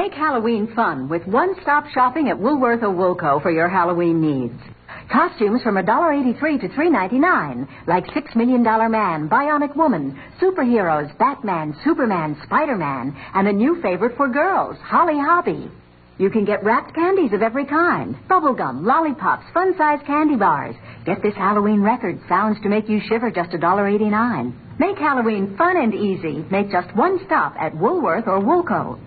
Make Halloween fun with one-stop shopping at Woolworth or Woolco for your Halloween needs. Costumes from $1.83 to $3.99, like Six Million Dollar Man, Bionic Woman, superheroes, Batman, Superman, Spider-Man, and a new favorite for girls, Holly Hobbie. You can get wrapped candies of every kind, bubblegum, lollipops, fun-sized candy bars. Get this Halloween record, sounds to make you shiver, just $1.89. Make Halloween fun and easy. Make just one stop at Woolworth or Woolco.